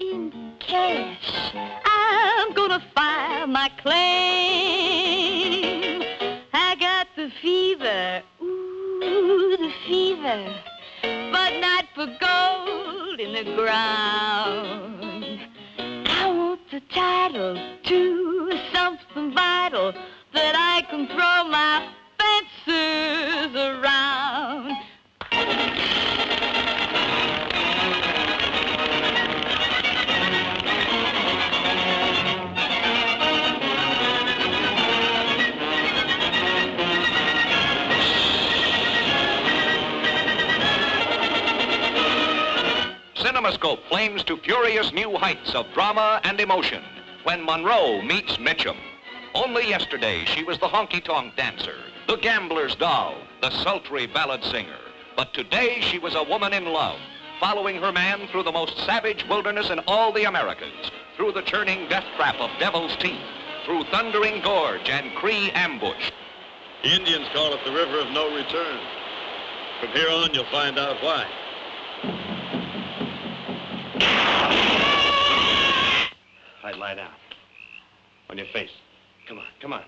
in cash. I'm gonna file my claim. I got the fever, ooh, the fever, but not for gold in the ground. I want the title to something vital that I can throw my CinemaScope flames to furious new heights of drama and emotion when Monroe meets Mitchum. Only yesterday, she was the honky-tonk dancer, the gambler's doll, the sultry ballad singer. But today, she was a woman in love, following her man through the most savage wilderness in all the Americas, through the churning death trap of Devil's Teeth, through Thundering Gorge and Cree Ambush. The Indians call it the River of No Return. From here on, you'll find out why. On your face. Come on, come on.